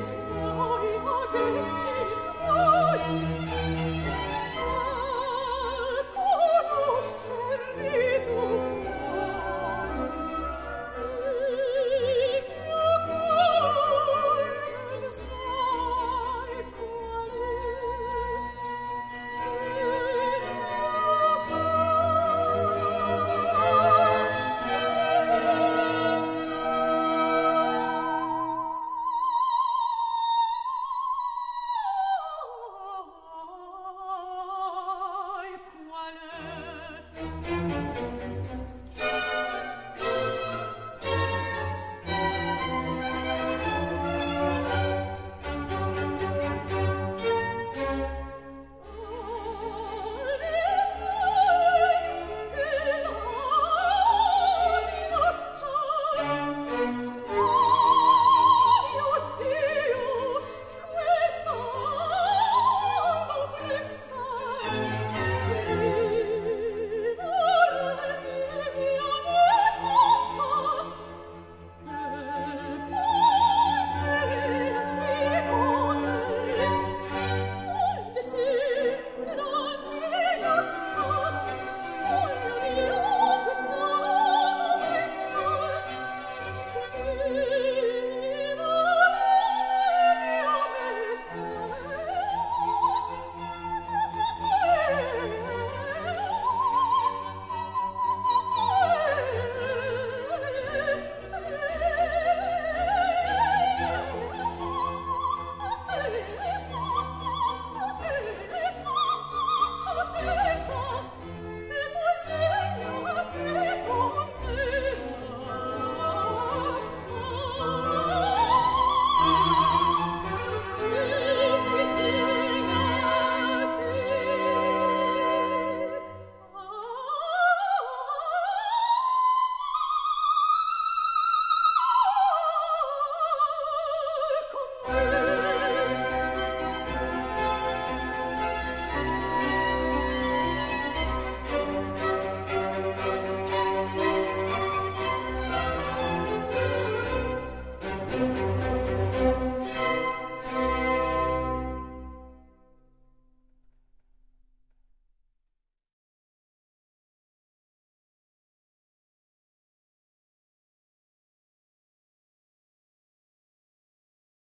tuoi, adenti tuoi.